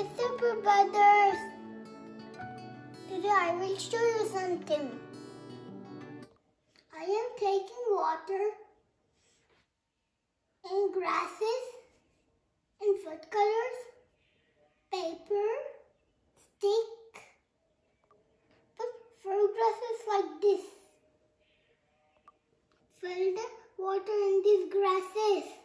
my super brothers. Today I will show you something. I am taking water and grasses and food colors, paper, stick, put fruit grasses like this. Fill the water in these grasses.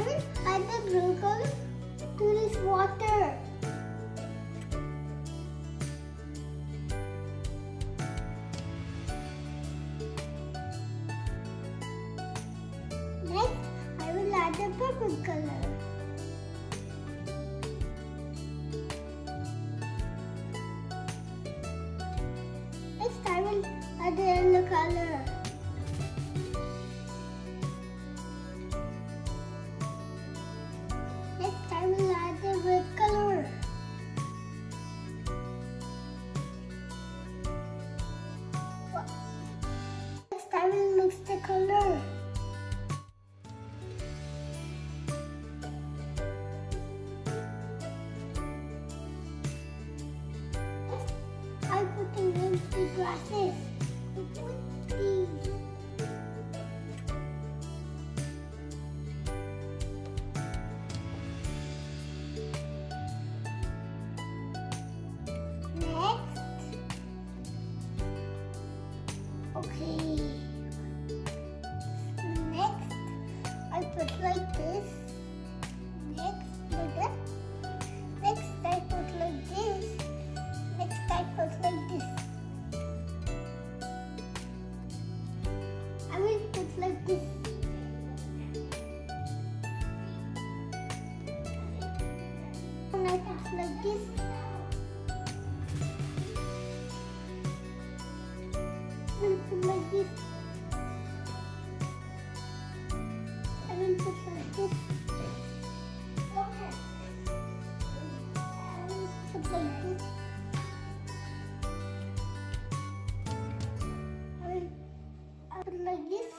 I will add the blue color to this water. Next, I will add the purple color. Next, I will add the yellow color. The color. I put the empty glasses. Put these. Like this. Next. Next, I put like this. Next, I put like this. I will put like this. I put like this. I put like this. Like this.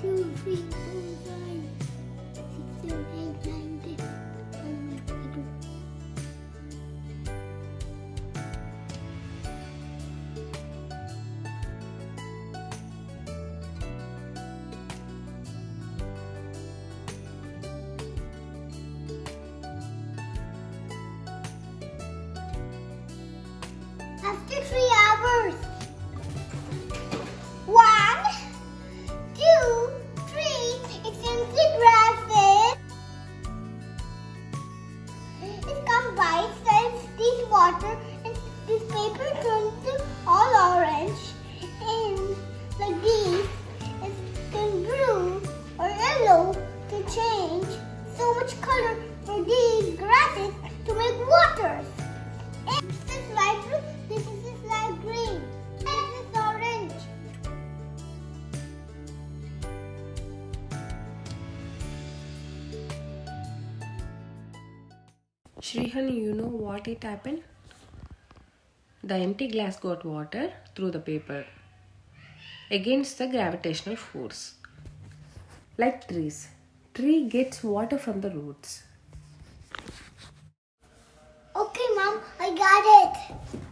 Two, three, four, water and this paper turns to all orange. And like this, it can blue or yellow to change so much color for these grasses to make waters. And this is light blue, this is light green, this is orange. Shrihani, you know what it happened? The empty glass got water through the paper against the gravitational force. Like trees. Tree gets water from the roots. Okay, mom, I got it.